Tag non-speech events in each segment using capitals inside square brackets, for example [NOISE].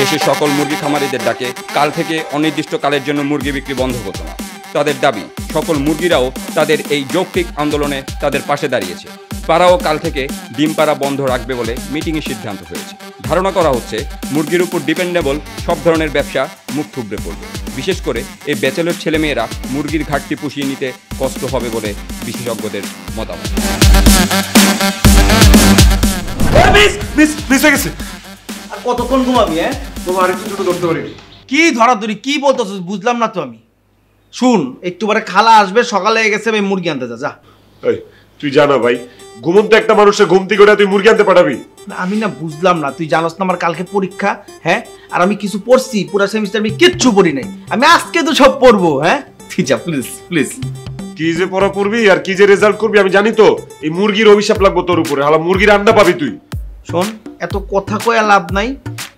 দেশের সকল মুরগি খামারিদের ডাকে। কাল থেকে অনির্দিষ্টকালের জন্য মুরগি বিক্রি বন্ধ হতো না। তাদের দাবি, সকল মুরগিরাও তাদের এই যৌক্তিক আন্দোলনে তাদের পাশে দাঁড়িয়েছে। পাড়াও কাল থেকে ডিম পাড়া বন্ধ রাখবে বলে মিটিংয়ে সিদ্ধান্ত হয়েছে। ধারণা করা হচ্ছে, মুরগির উপর ডিপেন্ডেবল সব ধরনের ব্যবসা মুখ থুবড়ে পড়বে। বিশেষ করে এই ব্যাচেলর ছেলেমেয়েরা মুরগির ঘাটতি পুষিয়ে নিতে কষ্ট হবে বলে বিশেষজ্ঞদের মতামত। কতক্ষণ ঘুমাবি হ্যাঁ? তোমার আরেকটু ছোট ধরতে পারিনি কি ধরাধরি কি বলতেছিস বুঝলাম না তো আমি। শুন একটু পরে খালা আসবে সকালে গেছে আমি মুরগি আনতে যা যা। এই, তুই জানা ভাই ঘুমন্ত একটা মানুষের ঘুমতি করে তুই মুরগি আনতে পাঠাবি? না, আমি না বুঝলাম না তুই জানোস না আমার কালকে পরীক্ষা হ্যাঁ? আর আমি কিছু পড়ছি পুরো সেমিস্টার আমি কিচ্ছু পড়ি নাই। আমি আজকে তো সব পড়ব হ্যাঁ? তুই যা প্লিজ প্লিজ কি যে পড়া পড়বি আর কি যে রেজাল্ট করবি আমি জানি তো এই মুরগির অভিশাপ লাগবো তোর উপরে হালা মুরগির আন্ডা পাবি তুই। শোন এত কথা কয়া লাভ নাই।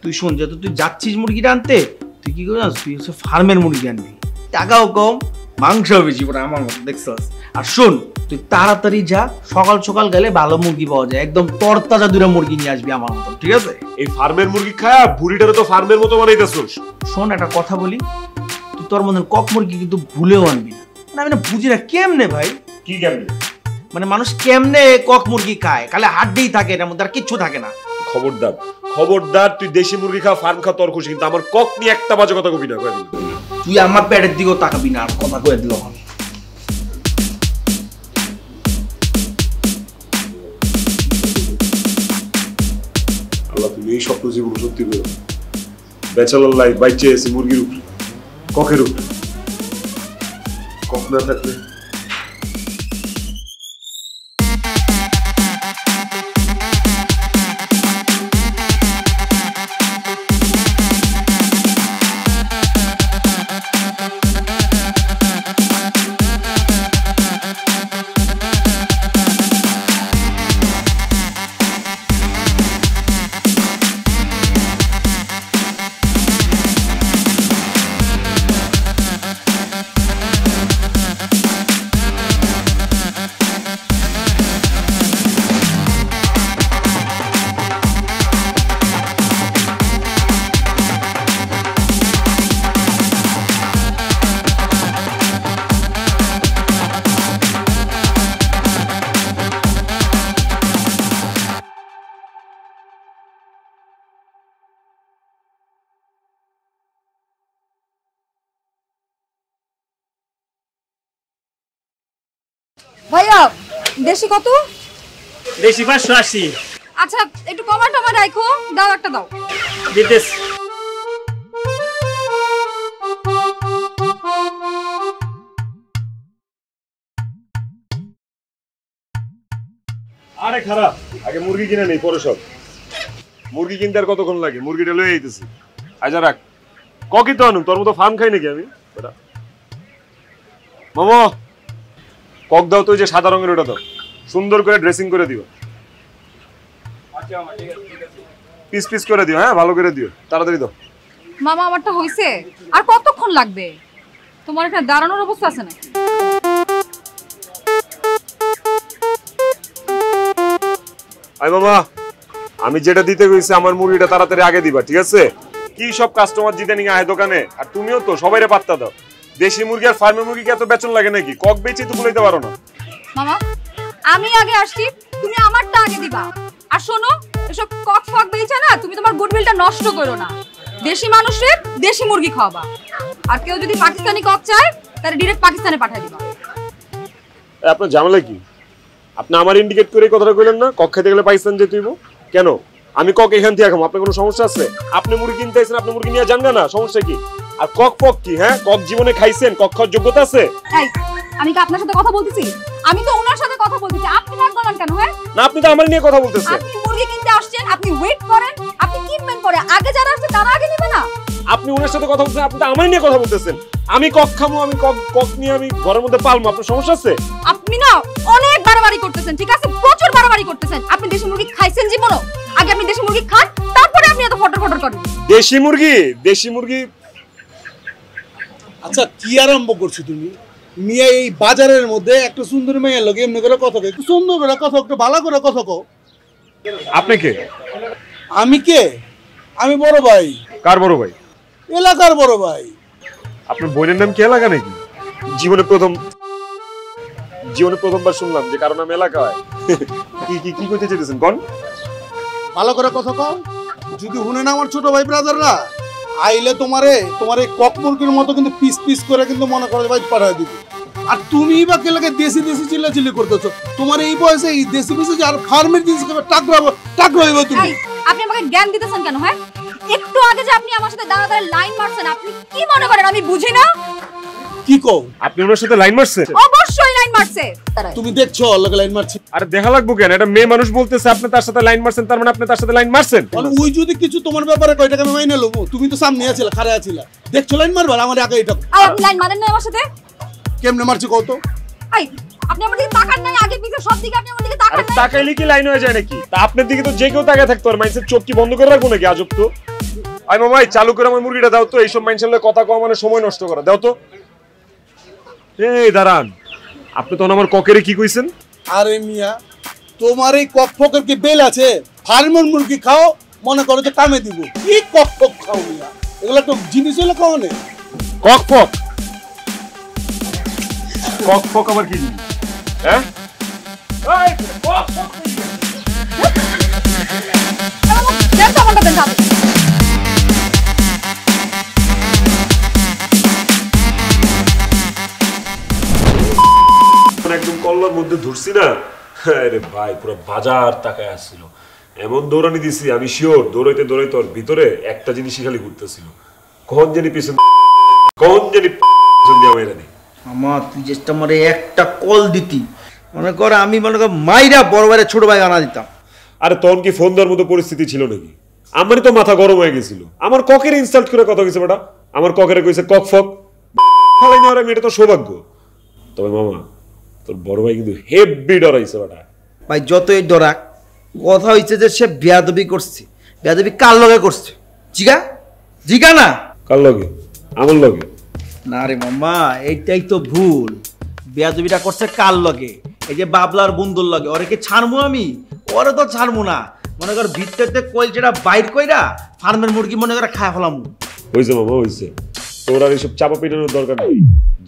তুই শোন যেহেতু তুই যাচ্ছিস মুরগিটা আনতে তুই কি করে তুই হচ্ছে ফার্মের মুরগি আনবি। টাকাও কম মাংস বেশি পরে আমার মতো দেখছস? আর শোন তুই তাড়াতাড়ি যা সকাল সকাল গেলে ভালো মুরগি পাওয়া যায়। একদম তরতাজা দুটো মুরগি নিয়ে আসবি আমার মতো ঠিক আছে? এই ফার্মের মুরগি খায়া বুড়িটারে তো ফার্মের মতো বানাইতেছস। শোন একটা কথা বলি তুই তোর মধ্যে কক মুরগি কিন্তু ভুলেও আনবি না। মানে আমি না বুঝি না কেমনে ভাই? কি কেমনে? মানে মানুষ কেমনে কক মুরগি খায়? খালি হাড্ডি থাকে এটার মধ্যে আর কিচ্ছু থাকে না। খবরদার খবরদার তুই দেশি মুরগি খা ফার্ম খা তোর খুশি কিন্তু আমার কক নিয়ে একটা বাজে কথা কবি না তুই আমার পেটের দিকেও তাকাবি না আর কথা কয়ে দিল আল্লাহ তুমি এই স্বপ্ন জীবন সত্যি করো। ব্যাচেলার লাইফ বাইচে এসে মুরগির উপরে ককের উপরে। কক না থাকলে ভাইয়া দেশি কত? দেশি পাঁচশো আশি। আচ্ছা একটু কমা টমা রাখো দাও একটা দাও। দিতেস আরে খারাপ আগে মুরগি কিনে নেই পরে সব। মুরগি কিনতে আর কতক্ষণ লাগে? মুরগিটা লয়ে আইতেছি। আচ্ছা রাখ। ককি তো আনুম? তোর মতো ফার্ম খাই নাকি আমি? বেটা। মামা! কক দাও তো যে সাদা রঙের ওটা দাও। সুন্দর করে ড্রেসিং করে দিও। পিস পিস করে দিও হ্যাঁ ভালো করে দিও। তাড়াতাড়ি দাও। মামা আমারটা হইছে। আর কতক্ষণ লাগবে? তোমার এখানে দাঁড়ানোর অবস্থা আছে না আই মামা আমি যেটা দিতে গেছি আমার মুড়িটা তাড়াতাড়ি আগে দিবা ঠিক আছে? কি সব কাস্টমার জিতে নিয়ে আয় দোকানে? আর তুমিও তো সবাইরে পাত্তা দাও। দেশি মুরগি আর ফার্মের মুরগি এত বেতন লাগে নাকি? কক বেচে তো বলাইতে পারো না। মামা আমি আগে আসছি তুমি আমারটা আগে দিবা। আর শোনো এসব কক ফক বেচে না তুমি তোমার গুডউইলটা নষ্ট করো না। দেশি মানুষের দেশি মুরগি খাওয়াবা। আর কেউ যদি পাকিস্তানি কক চায় তাহলে ডিরেক্ট পাকিস্তানে পাঠিয়ে দিবা। আপনার ঝামেলা কি? আপনি আমার ইন্ডিকেট করে কথাটা কইলেন না? কক খেতে গেলে পাকিস্তান যেতে হইব? কেন? আমি কক এখান থেকে খাব আপনার কোনো সমস্যা আছে? আপনি মুরগি কিনতে আইছেন আপনি মুরগি নিয়ে যান না? সমস্যা কি? আর কক পক কি হ্যাঁ? কক জীবনে খাইছেন কক খাওয়ার যোগ্যতা আছে? এই আমি কি আপনার সাথে কথা বলতেছি? আমি তো ওনার সাথে কথা বলতেছি আপনি নাক গলান কেন হ্যাঁ? না আপনি তো আমার নিয়ে কথা বলতেছেন। আপনি মুরগি কিনতে আসছেন আপনি ওয়েট করেন আপনি কিনবেন পরে আগে যারা আসছে তারা আগে নেবে না। আপনি ওনার সাথে কথা বলছেন আপনি তো আমার নিয়ে কথা বলতেছেন। আমি কক খামো আমি কক কক নিয়ে আমি ঘরের মধ্যে পালবো আপনার সমস্যা আছে? আপনি না অনেক বাড়াবাড়ি করতেছেন ঠিক আছে? প্রচুর বাড়াবাড়ি করতেছেন। আপনি দেশি মুরগি খাইছেন জীবনও। আগে আপনি দেশি মুরগি খান তারপরে আপনি এত ফটর ফটর করেন। দেশি মুরগি দেশি মুরগি আচ্ছা কি আরম্ভ করছ তুমি? মিয়া এই বাজারের মধ্যে একটা সুন্দর মেয়ের লোক এমনি করে কথা একটু সুন্দর করে কথা একটু ভালো করে কথা কও। আপনি কে? আমি কে? আমি বড় ভাই। কার বড় ভাই? এলাকার বড় ভাই। আপনার বোনের নাম কি এলাকা নাকি? জীবনে প্রথম জীবনে প্রথমবার শুনলাম যে কারও নাম এলাকা হয়। কি কি কি করতে চাইতেছেন? কোন ভালো করে কথা কও। যদি শুনে না আমার ছোট ভাই ব্রাদাররা। আইলে তোমারে, তোমার এই কক মতো কিন্তু পিস পিস করে কিন্তু মনে করো ভাই পাঠায় দিবি। আর তুমি বা কে লাগে দেশি দেশি চিল্লা চিল্লি করতেছো? তোমার এই বয়সে এই দেশি দেশি আর ফার্মের জিনিস খাবে টাকরাবো টাকরাইবো তুমি। আপনি আমাকে জ্ঞান দিতেছেন কেন হ্যাঁ? একটু আগে যে আপনি আমার সাথে দাঁড়া দাঁড়া লাইন মারছেন, আপনি কি মনে করেন? আমি বুঝি না? কি কও? আপনি ওনার সাথে লাইন মারছেন? অবশ্যই লাইন মারছে। তুমি দেখছ লাগে লাইন মারছি? আরে দেখা লাগবো কেন? এটা মেয়ে মানুষ বলতেছে আপনি তার সাথে লাইন মারছেন তার মানে আপনি তার সাথে লাইন মারছেন? মানে ওই যদি কিছু তোমার ব্যাপারে কয় টাকা আমি মাইনে লবো? তুমি তো সামনে আছিলা খাড়া আছিলা। দেখছ লাইন মারবার? আমার আগে এটা আই আপনি লাইন মারেন না আমার সাথে? কেমনে মারছি কত আই আপনি আমার দিকে তাকান নাই আগে পিছে সব দিকে আপনি আমার দিকে তাকান নাই। তাকাইলে কি লাইন হয়ে যায় নাকি? তা আপনার দিকে তো যে কেউ তাকায় থাকতো আর মাইন্সের চোখ কি বন্ধ করে রাখব নাকি আজব তো? আই মামাই চালু করে আমার মুরগিটা দাও তো এইসব লোক কথা কওয়া মানে সময় নষ্ট করা। দাও তো। এই দাঁড়ান। আপনি তখন আমার ককেরে কি কইছেন? আরে মিয়া তোমার এই কক ফকের কি বেল আছে? ফার্মের মুরগি খাও মনে করো যে কামে দিব। কি কক ফক খাও মিয়া? এগুলো তো জিনিস হলো খাও না কক ফক কক ফক আমার কি? হ্যাঁ কক ফক এখন একদম কল্লার মধ্যে ধরছি না আরে ভাই পুরো বাজার তাকায় আসছিল। এমন দৌড়ানি দিছি আমি শিওর দৌড়াইতে দৌড়াইতে ওর ভিতরে একটা জিনিসই খালি ঘুরতেছিল। কখন জানি পিছন কখন জানি পিছন দিয়ে তুই চেষ্টা মরে একটা কল দিতি। মনে কর আমি মনে কর মাইরা বড় ভাইয়ের ছোট ভাই আনা দিতাম। আরে তখন কি ফোন দেওয়ার মতো পরিস্থিতি ছিল নাকি? আমারই তো মাথা গরম হয়ে গেছিল। আমার ককের ইনসাল্ট করে কথা কইছে বেটা। আমার ককেরে কইছে কক ফক ফালাই [LAUGHS] নেওয়ার আমি এটা তো সৌভাগ্য। তবে মামা তোর বড় ভাই কিন্তু হেভি ডরাইছে বেটা। ভাই যতই ডরাক কথা হইছে যে সে বিয়াদবি করছে বিয়াদবি কার লগে করছে? জিগা? জিগা না? কার লগে? আমার লগে। না রে মাম্মা এইটাই তো ভুল। বিয়াদবিটা করছে কার লগে? এই যে বাবলার বন্ধুর লগে। ওরে কি ছাড়বো আমি? ওরে তো ছাড়বো না। মনে কর ভিতরতে কইলচেটা বাইর কইরা ফার্মের মুরগি মনে করে খায় ফেলাম। হয়েছে মামা হয়েছে তোর আর এইসব চাপা পেটানোর দরকার নেই।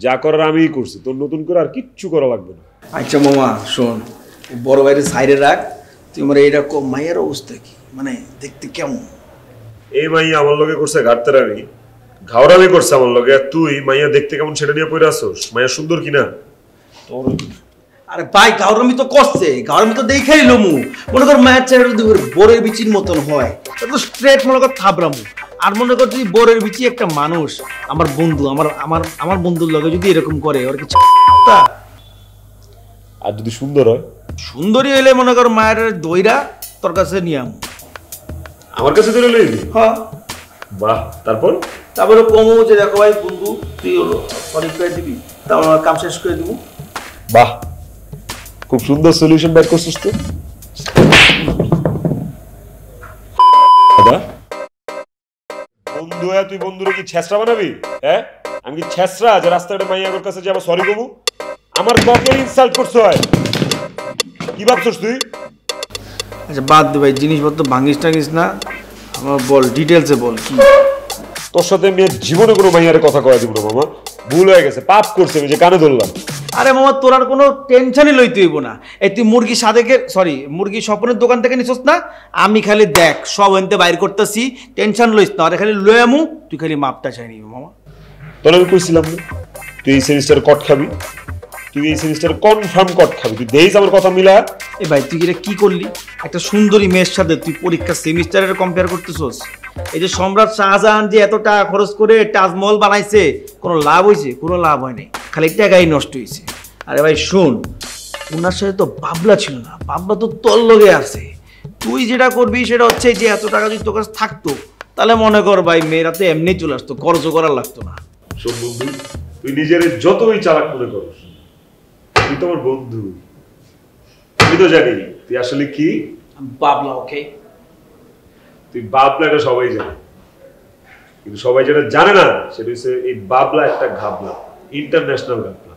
যা করার আমিই করছি তোর নতুন করে আর কিচ্ছু করা লাগবে না। আচ্ছা মামা শোন বড় বাইরে সাইডে রাখ তুই আমার এইরকম মাইয়ের অবস্থা কি? মানে দেখতে কেমন? এই মাইয়া আমার লোকে করছে ঘাটতারামি ঘাওরামি করছে আমার লগে আর তুই মাইয়া দেখতে কেমন সেটা নিয়ে পড়ে আসোস মাইয়া সুন্দর কিনা? তোর আরে ভাই গাউরমি তো করছে গাউরমি তো দেখেই লমু। মনে কর মায়ের ছেড়ে যদি বোরের বিচির মতন হয় তা স্ট্রেট মনে কর থাবরামু আর মনে কর যদি বোরের বিচি একটা মানুষ আমার বন্ধু আমার আমার আমার বন্ধুর লগে যদি এরকম করে ওর কি আর যদি সুন্দর হয়? সুন্দরী হইলে মনে কর মায়ের দইরা তোর কাছে নিয়ে আম। আমার কাছে ধরে লইবি হ্যাঁ। বাহ তারপর? তারপরে কমু যে দেখো ভাই বন্ধু তুই হলো পরীক্ষায় দিবি তারপর আমার কাম শেষ করে দিব। বাহ খুব সুন্দর সলিউশন বের করছিস তো বন্ধু হ্যাঁ তুই বন্ধুরে কি ছেসরা বানাবি? হ্যাঁ? আমি কি ছেসরা যে রাস্তাটা মাইয়াগর কাছে যাব? সরি কবু আমার ককের ইনসাল্ট করছ হয় কি ভাবছিস তুই? আচ্ছা বাদ দে ভাই জিনিসপত্র ভাঙিস টাঙিস না। আমার বল ডিটেলসে বল কি? তোর সাথে মেয়ের জীবনে কোনো মাইয়ারে কথা কয়া দিব না মামা। ভুল হয়ে গেছে পাপ করছে আমি যে কানে ধরলাম। আরে মামা তোর আর কোনো টেনশনই লইতে হইব না। এই তুই মুরগি সাদেকের সরি মুরগি স্বপ্নের দোকান থেকে নিছস না? আমি খালি দেখ সব এনতে বাইর করতেছি টেনশন লইস না। আরে খালি লই আমু তুই খালি মাপটা চাই নিবি মামা। তোর আমি কইছিলাম না তুই এই সেমিস্টার কট খাবি। তুই এই সেমিস্টার কনফার্ম কট খাবি তুই দেখিস আমার কথা মিলা এ ভাই তুই এটা কি করলি? একটা সুন্দরী মেয়ের সাথে তুই পরীক্ষা সেমিস্টারের কম্পেয়ার করতেছস? এই যে সম্রাট শাহজাহান যে এত টাকা খরচ করে তাজমহল বানাইছে কোনো লাভ হয়েছে কোনো লাভ হয় নাই। খালি টাকাই নষ্ট হয়েছে আরে ভাই শোন ওনার সাথে তো বাবলা ছিল না। বাবলা তো তোর লগে আছে। তুই যেটা করবি সেটা হচ্ছে যে এত টাকা যদি তোর কাছে থাকতো তাহলে মনে কর ভাই মেয়েরা তো এমনি চলে আসতো খরচও করার লাগতো না। শোন বন্ধু তুই নিজের যতই চালাক মনে করস তুই তো আমার বন্ধু। আমি তো জানি তুই আসলে কি? বাবলা ওকে তুই বাবলা এটা সবাই জানে। কিন্তু সবাই যেটা জানে না সেটা হচ্ছে এই বাবলা একটা ঘাবলা ইন্টারন্যাশনাল ঘাবলা।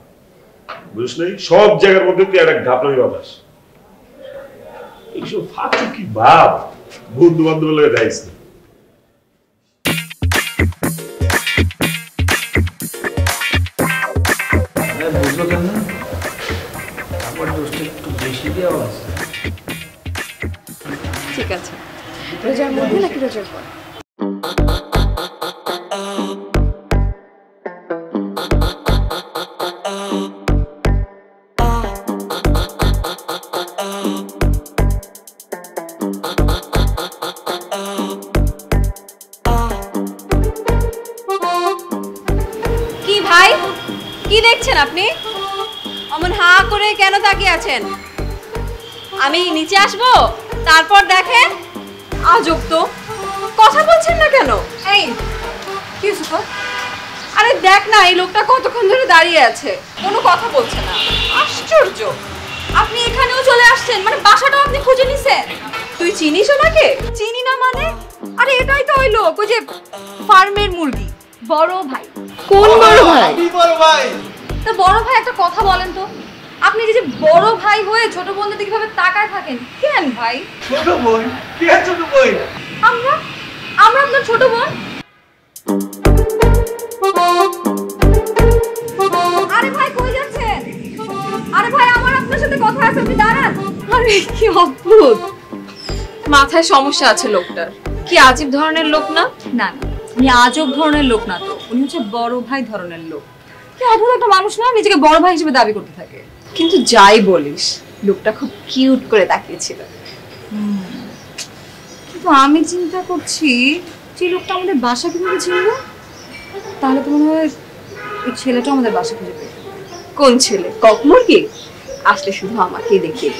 বুঝিস নাই? সব জায়গার মধ্যে তুই একটা ঘাবলামি বাতাস এইসব ফাঁকি কি বাপ বন্ধু বান্ধব লাগে যাইস ঠিক আছে। রোজার মধ্যে নাকি রোজার পর? কি ভাই? কি দেখছেন আপনি? অমন হা করে কেন তাকিয়ে আছেন? আমি নিচে আসব? তারপর দেখেন? আজব তো। কথা বলছেন না কেন? এই কি হয়েছে আরে দেখ না এই লোকটা কতক্ষণ ধরে দাঁড়িয়ে আছে। কোনো কথা বলছে না। আশ্চর্য। আপনি এখানেও চলে আসছেন মানে বাসাটাও আপনি খুঁজে নিছেন? তুই চিনিস ওনাকে? চিনি না মানে? আরে এটাই তো ওই লোক ওই যে ফার্মের মুরগি। বড় ভাই। কোন বড় ভাই? বড় ভাই। তা বড় ভাই একটা কথা বলেন তো। আপনি যে যে বড় ভাই হয়ে ছোট বোনদের দিকে ভাবে তাকায় থাকেন কেন ভাই? ছোট বোন? কে ছোট বোন? আমরা? আমরা আপনার ছোট বোন? আরে ভাই কই যাচ্ছেন? আরে ভাই আমার আপনার সাথে কথা আছে আপনি দাঁড়ান। আরে কি অদ্ভুত। মাথায় সমস্যা আছে লোকটার। কি আজীব ধরনের লোক না? না না, উনি আজব ধরনের লোক না তো। উনি হচ্ছে বড় ভাই ধরনের লোক। কি অদ্ভুত একটা মানুষ না নিজেকে বড় ভাই হিসেবে দাবি করতে থাকে। কিন্তু যাই বলিস লোকটা খুব কিউট করে তাকিয়েছিল। কিন্তু আমি চিন্তা করছি যে লোকটা আমাদের বাসা কীভাবে চিনবে তাহলে তো মনে হয় ওই ছেলেটা আমাদের বাসা খুঁজে পেয়ে কোন ছেলে? কক মুরগি আসলে শুধু আমাকেই দেখিয়ে।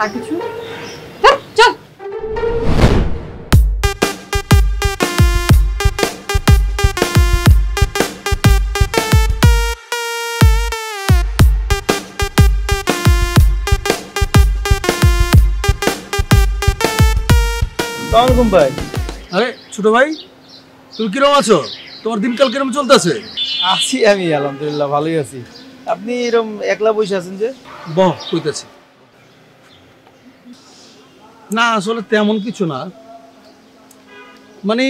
আর কিছু? সালামালাইকুম ভাই। আরে ছোট ভাই তুমি কিরম আছো? তোমার দিনকাল কিরম চলতেছে? আছি আমি আলহামদুলিল্লাহ ভালোই আছি। আপনি এরকম একলা বসে আছেন যে? বহ কইতেছে। না আসলে তেমন কিছু না। মানে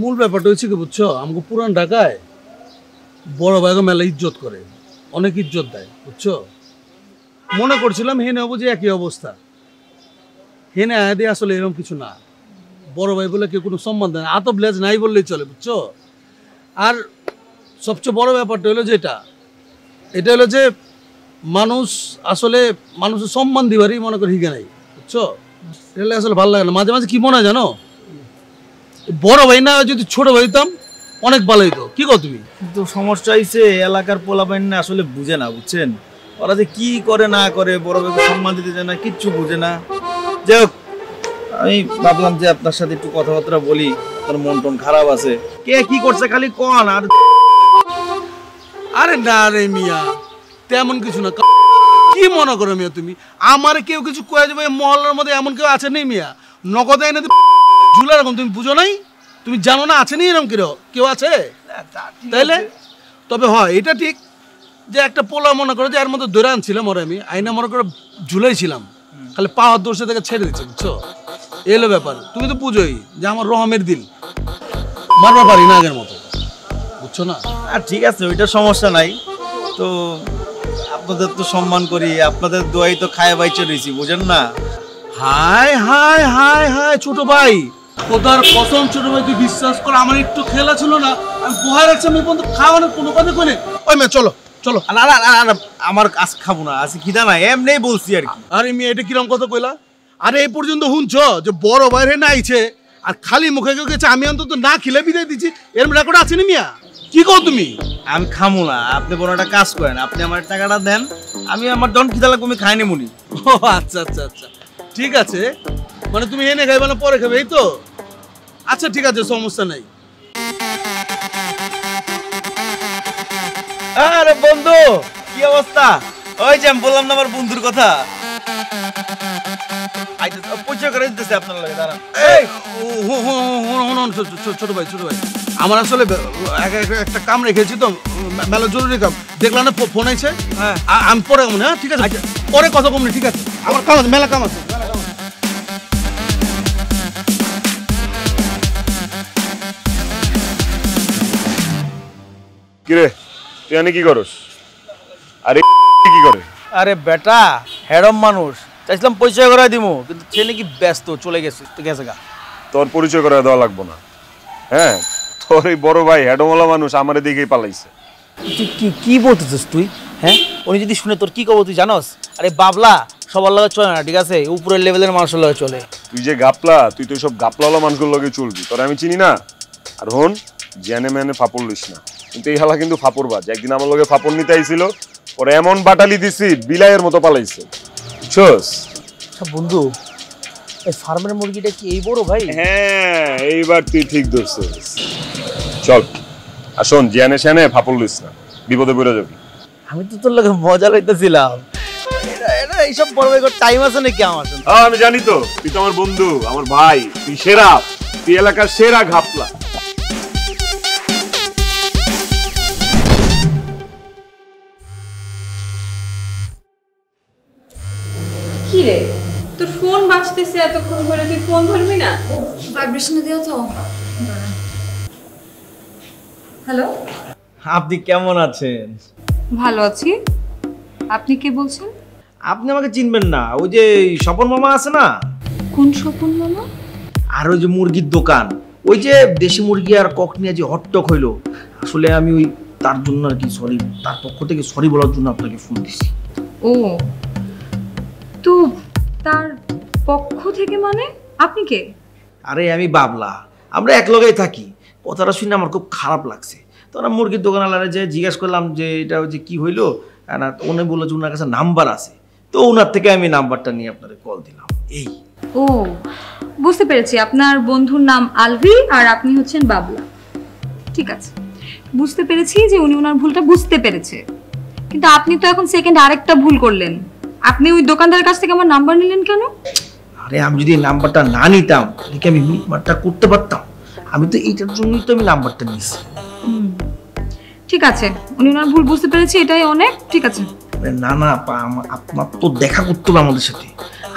মূল ব্যাপারটা হচ্ছে কি বুঝছ? আমাকে পুরান ঢাকায় বড় ভাইকে মেলা ইজ্জত করে। অনেক ইজ্জত দেয় বুঝছ? মনে করছিলাম হেনে হব যে একই অবস্থা। হেনে আয়াদি আসলে এরকম কিছু না। বড় ভাই বলে কেউ কোনো সম্মান দেয় না। আতব লেজ নাই বললেই চলে, বুঝছ? আর সবচেয়ে বড় ব্যাপারটা হলো যেটা এটা। হলো যে মানুষ আসলে মানুষের সম্মান দিবারই মনে করে হিগে নাই, বুঝছ? এটা আসলে ভালো লাগে না। মাঝে মাঝে কি মনে হয় জানো? বড় ভাই না যদি ছোট ভাই হইতাম, অনেক ভালো হইতো। কি কো তুমি? কিন্তু সমস্যা হইছে, এলাকার পোলাপাইন না আসলে বুঝে না, বুঝছেন? ওরা যে কি করে না করে বড় ভাইকে সম্মান দিতে চায় না, কিচ্ছু বুঝে না। যাই হোক আমি ভাবলাম যে আপনার সাথে একটু কথাবার্তা বলি আপনার মন টন খারাপ আছে। কে কি করছে খালি কন আর আরে না রে মিয়া তেমন কিছু না। কি মনে করো মিয়া তুমি? আমার কেউ কিছু কয়ে যাবে এই মহল্লার মধ্যে এমন কেউ আছে নেই মিয়া। নগদে এনে ঝুলা রকম তুমি বুঝো নাই? তুমি জানো না আছে নি এরকম কেউ? কেউ আছে? তাইলে? তবে হয় এটা ঠিক যে একটা পোলা মনে করো যে এর মধ্যে দৌড়ে ছিলাম ওরা আমি আইনা মনে করে ঝুলাইছিলাম। খালি পাওয়ার দোষে থেকে ছেড়ে দিচ্ছে বুঝছ? এলো ব্যাপার। তুমি তো পুজোই যে আমার রহমের দিল মারবার পারি না আগের মতো। বুঝছ না? আর ঠিক আছে ওইটা সমস্যা নাই। তো আপনাদের তো সম্মান করি আপনাদের দোয়াই তো খায় বাইচে রয়েছি বুঝেন না? হাই হাই হাই হাই ছোট ভাই। খোদার কসম ছোট ভাই তুই বিশ্বাস কর আমার একটু খেলা ছিল না আমি বহায় রাখছি আমি পর্যন্ত খাওয়ানোর কোনো কথা কই ওই মেয়ে চলো। চলো। আর- আর আমার আজ খাব না আজ খিদা নাই এমনি বলছি আর কি। আরে মেয়ে এটা কিরম কথা কইলা? আরে এই পর্যন্ত শুনছ যে বড় বাইরে না আইছে আর খালি মুখে কেউ গেছে আমি অন্তত না খেলে বিদায় দিচ্ছি এর রেকর্ড আছে নি মিয়া? কি কও তুমি? আমি খামো না আপনি বড় একটা কাজ করেন আপনি আমার টাকাটা দেন আমি আমার জন খিদা লাগবে আমি খাইনি মুনি ও আচ্ছা আচ্ছা আচ্ছা। ঠিক আছে মানে তুমি এনে খাইবে না পরে খাবে এই তো? আচ্ছা ঠিক আছে সমস্যা নাই। আরে বন্ধু কি অবস্থা? ওই যে আমি বললাম না আমার বন্ধুর কথা। করে দিতেছে আপনার লাগে এই হো- হো- হো- হো- হো- হো- ছো- ছো- ছোট ভাই ছোট ভাই। আমার আসলে একটা কাম রেখেছি তো মেলা জরুরি কাম। দেখলাম না ফোন আছে হ্যাঁ। আমি পরে হ্যাঁ ঠিক আছে? পরে কথা কম ঠিক আছে? আমার কাম আছে মেলা কাম আছে মেলা কাম আছে। কিরে? তুই এনে কি করস? আরে [LAUGHS] কি করে? আরে বেটা হেরম মানুষ। চাইছিলাম পরিচয় করাই দিমু কিন্তু সে নাকি ব্যস্ত চলে গেছে গেছে গা। তোর পরিচয় করে দেওয়া লাগবো না। হ্যাঁ তোর এই বড় ভাই হেডমলা মানুষ আমার দিকেই পালাইছে। কি কি বলতেছিস তুই? হ্যাঁ? উনি যদি শুনে তোর কি কব তুই জানোস? আরে বাবলা সবার লগে চলে না ঠিক আছে? উপরের লেভেলের মানুষের লগে চলে। তুই যে গাপলা তুই তো সব গাপলাওয়ালা মানুষগুলোর লগে চলবি। তোর আমি চিনি না। আর হন জ্যানে ম্যানে ফাপড় লইস না। কিন্তু এই হালা কিন্তু ফাপড় বাজ। একদিন আমার লগে ফাপড় নিতে আইছিল পরে এমন বাটালি দিছি বিলাইয়ের মতো পালাইছে। বুঝছস? আচ্ছা বন্ধু এই ফার্মের মুরগিটা কি এই বড় ভাই? হ্যাঁ এইবার তুই ঠিক ধরছিস। চল আর শোন জ্যানে শ্যানে ফাপড় লইস না বিপদে পড়ে যাবি। আমি তো তোর লগে মজা লইতেছিলাম। এইসব বড় ভাই টাইম আছে নাকি আমার হ্যাঁ আমি জানি তো তুই তো আমার বন্ধু আমার ভাই তুই সেরা তুই এলাকার সেরা ঘাপলা। কি রে তোর ফোন বাজতেছে এতক্ষণ ধরে তুই ফোন ধরবি না? ভাইব্রেশনে দিও তো। হ্যালো আপনি কেমন আছেন? ভালো আছি। আপনি কে বলছেন? আপনি আমাকে চিনবেন না। ওই যে স্বপন মামা আছে না? কোন স্বপন মামা? আর ওই যে মুরগির দোকান। ওই যে দেশি মুরগি আর কক নিয়ে যে হটটক হইল। আসলে আমি ওই তার জন্য আর কি সরি তার পক্ষ থেকে সরি বলার জন্য আপনাকে ফোন দিছি। ও তো তার পক্ষ থেকে মানে? আপনি কে? আরে আমি বাবলা। আমরা এক লগেই থাকি। কথাটা শুনে আমার খুব খারাপ লাগছে। তো আমরা মুরগির দোকানওয়ালারে যে জিজ্ঞেস করলাম যে এটা হচ্ছে কি হইল না উনি বলল যে ওনার কাছে নাম্বার আছে। তো ওনার থেকে আমি নাম্বারটা নিয়ে আপনাকে কল দিলাম। এই। ও বুঝতে পেরেছি। আপনার বন্ধুর নাম আলভি আর আপনি হচ্ছেন বাবলা। ঠিক আছে। বুঝতে পেরেছি যে উনি ওনার ভুলটা বুঝতে পেরেছে। কিন্তু আপনি তো এখন সেকেন্ড আরেকটা ভুল করলেন। আপনি ওই দোকানদারের কাছ থেকে আমার নাম্বার নিলেন কেন? আরে আমি যদি নাম্বারটা না নিতাম তাহলে কি আমি মিটমাটটা করতে পারতাম। আমি তো এইটার জন্যই তো আমি নাম্বারটা নিয়েছি। ঠিক আছে উনি ওনার ভুল বুঝতে পেরেছে এটাই অনেক ঠিক আছে। না না আপনার তো দেখা করতে হবে আমাদের সাথে।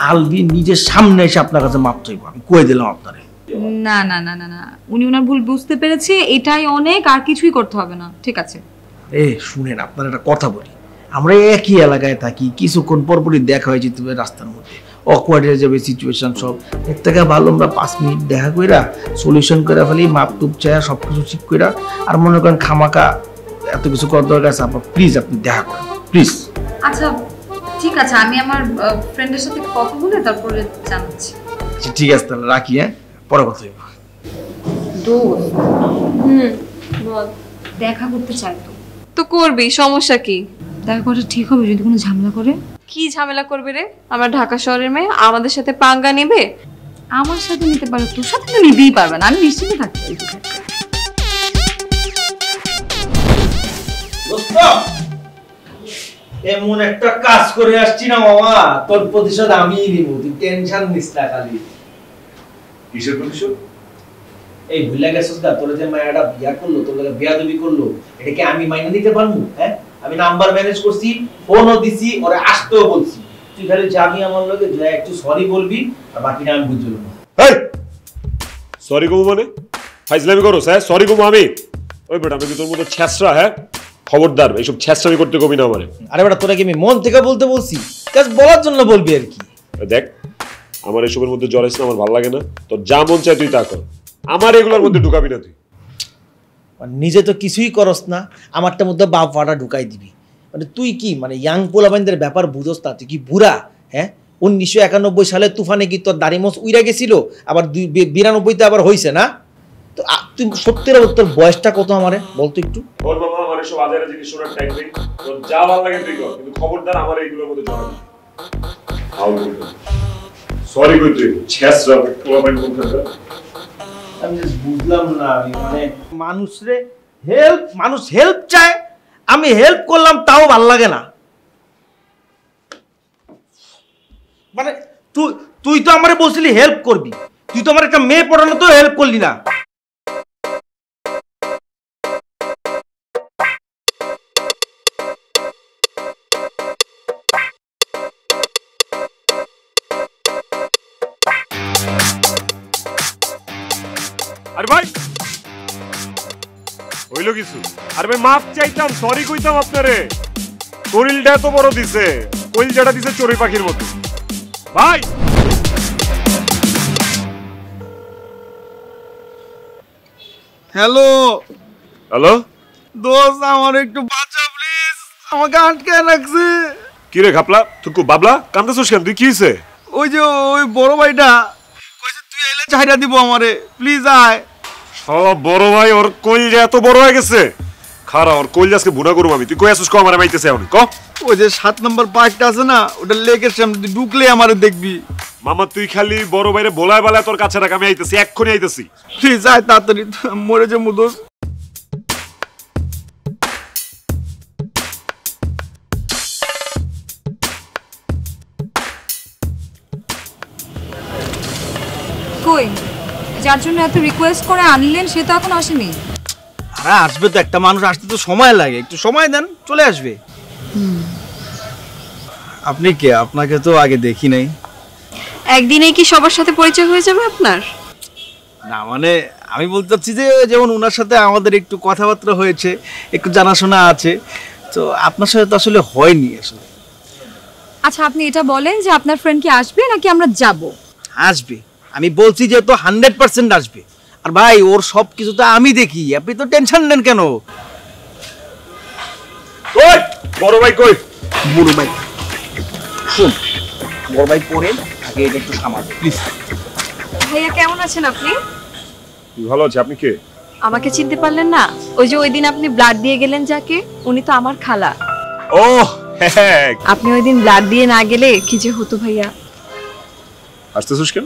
আলবি নিজের সামনে এসে আপনার কাছে মাপ চাইব আমি কয়ে দিলাম আপনারে। না না না না না উনি ওনার ভুল বুঝতে পেরেছে এটাই অনেক আর কিছুই করতে হবে না ঠিক আছে। এ শুনেন আপনার একটা কথা বলি। আমরা একই এলাকায় থাকি কিছুক্ষণ পর পরই দেখা হয়ে যেতে হবে রাস্তার মধ্যে। অকওয়ার্ড হয়ে যাবে সিচুয়েশন সব। এর থেকে ভালো আমরা পাঁচ মিনিট দেখা কইরা সলিউশন করে ফেলি মাপ টুপ চায়া সব কিছু ঠিক কইরা আর মনে করেন খামাকা এত কিছু করার দরকার আছে আপনার প্লিজ আপনি দেখা করেন প্লিজ আচ্ছা ঠিক আছে আমি আমার ফ্রেন্ডের সাথে কথা বলে তারপরে জানাচ্ছি। আচ্ছা ঠিক আছে তাহলে রাখি হ্যাঁ? পরে কথা হইব। হুম বল দেখা করতে চাই তো। তো করবি সমস্যা কি? দেখা করা ঠিক হবে যদি কোনো ঝামেলা করে? কি ঝামেলা করবে রে? আমরা ঢাকা শহরের মেয়ে আমাদের সাথে পাঙ্গা নেবে? আমার সাথে নিতে পারো তোর সাথে তো নিতেই পারবে না আমি নিশ্চিন্ত থাকতে পারি এমন একটা কাজ করে আসছি না মামা তোর প্রতিশোধ আমিই নিব তুই টেনশন নিস না খালি। কিসের প্রতিশোধ? এই ভুলে গেছিস না তোর যে মায়াটা বিয়া করল তোর বিয়া দুবি করল এটা কি আমি মাইনে দিতে পারব হ্যাঁ? আমি নাম্বার ম্যানেজ করছি ফোনও দিছি ওরে আসতেও বলছি। তুই খালি যাবি আমার লগে যা একটু সরি বলবি আর বাকিটা আমি বুঝে নেব হেই! সরি গো মানে? ফাইজলামি করো স্যার সরি গো আমি। ওই বেটা আমি কি তোর মতো ছ্যাঁচড়া হ্যাঁ? খবরদার এইসব ছ্যাঁচড়ামি করতে কবি না আমারে। আরে বেটা তোরা কি আমি মন থেকে বলতে বলছি? জাস্ট বলার জন্য বলবি আর কি। দেখ আমার এসবের মধ্যে জড়াইস না আমার ভালো লাগে না। তোর যা মন চায় তুই তা কর। আমার এগুলোর মধ্যে ঢুকাবি না তুই। নিজে তো কিছুই করস না আমারটার মধ্যে বাপ ফাটা ঢুকাই দিবি। মানে তুই কি মানে ইয়াং পোলাবাইনদের ব্যাপার বুঝোস না, তুই কি বুড়া? হ্যাঁ? উনিশশো একানব্বই সালে তুফানে কি তোর দাড়ি মোচ উইরা গেছিল? আবার দুই বিরানব্বইতে আবার হয়েছে না? তো তুই সত্যির তোর বয়সটা কত আমারে? বলতো একটু। সরি কই তুই ছ্যাঁচড়া পোলাপাইন কোন আমি বুঝলাম না আমি মানে মানুষরে হেল্প মানুষ হেল্প চায় আমি হেল্প করলাম তাও ভালো লাগে না। মানে তুই তুই তো আমারে বলছিলি হেল্প করবি তুই তো আমার একটা মেয়ে পড়ানো তো হেল্প করলি না। আরে ভাই। হইল কিছু? আরে ভাই চাইতাম সরি কইতাম আপনারে। শরীরটা এত বড় দিছে কইলজাটা দিছে চড়ুই পাখির মতো। ভাই! হ্যালো। হ্যালো? দোস্ত আমার একটু বাঁচা প্লিজ আমাকে আটকে রাখছে। কি রে খাপলা? তুকু বাবলা? কান্দাছিস কেন? তুই কি ওই যে ওই বড় ভাইটা। কইছে তুই এলে চাহিদা দিব আমারে। প্লিজ আয়। সব বড় ভাই ওর কলজা এত বড় হয়ে গেছে। খারা ওর আজকে বুনা করব আমি। তুই কই আসিস ক আমার মাইতেছে এখন। ক? ওই যে সাত নম্বর পার্কটা আছে না ওটা লেকের সামনে তুই ঢুকলে আমার দেখবি। মামা তুই খালি বড় ভাইরে বলায় বেলায় তোর কাছে রাখ আমি আইতেছি এক্ষুনি আইতেছি। তুই যাই তাড়াতাড়ি মরে যে মুদোস যার জন্য এত রিকোয়েস্ট করে আনলেন সে তো এখন আসেনি। আরে আসবে তো একটা মানুষ আসতে তো সময় লাগে। একটু সময় দেন চলে আসবে। আপনি কে? আপনাকে তো আগে দেখি নাই। একদিনে কি সবার সাথে পরিচয় হয়ে যাবে আপনার? না মানে আমি বলতে চাচ্ছি যে যেমন ওনার সাথে আমাদের একটু কথাবার্তা হয়েছে একটু জানাশোনা আছে তো আপনার সাথে তো আসলে হয়নি আসলে। আচ্ছা আপনি এটা বলেন যে আপনার ফ্রেন্ড কি আসবে নাকি আমরা যাব? আসবে। আমি বলছি যে তো হান্ড্রেড পার্সেন্ট আসবে। আর ভাই ওর সব কিছু তো আমি দেখি। আপনি তো টেনশন নেন কেন? বড় ভাই কই? বড় ভাই। শুন। বড় ভাই পরে আগে এটা একটু সামাল প্লিজ। ভাইয়া কেমন আছেন আপনি? ভালো আছে। আপনি কে? আমাকে চিনতে পারলেন না? ওই যে ওই দিন আপনি ব্লাড দিয়ে গেলেন যাকে উনি তো আমার খালা। ও হ্যাঁ আপনি ওই দিন ব্লাড দিয়ে না গেলে কি যে হতো ভাইয়া? আসতেছিস কেন?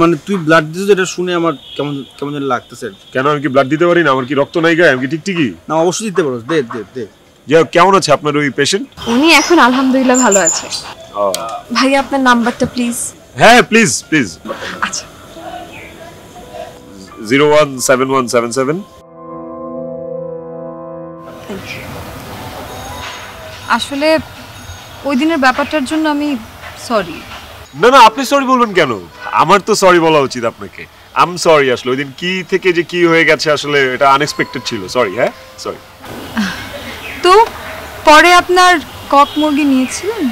মানে তুই ব্লাড দিছিস এটা শুনে আমার কেমন কেমন যেন লাগতেছে কেন আমি কি ব্লাড দিতে পারি না? আমার কি রক্ত নাই গায়ে? আমি কি টিকটিকি না অবশ্যই দিতে পারো। দে দে দে। যাই কেমন আছে আপনার ওই পেশেন্ট উনি এখন আলহামদুলিল্লাহ ভালো আছে। ভাইয়া আপনার নাম্বারটা প্লিজ হ্যাঁ প্লিজ প্লিজ আচ্ছা। Zero one seven one seven seven. আসলে ওই দিনের ব্যাপারটার জন্য আমি সরি না না আপনি সরি বলবেন কেন? আমার তো সরি বলা উচিত আপনাকে। আম সরি আসলে ওই দিন কি থেকে যে কি হয়ে গেছে আসলে এটা আনএক্সপেক্টেড ছিল। সরি হ্যাঁ? সরি তো পরে আপনার কক মুরগি নিয়েছিলেন?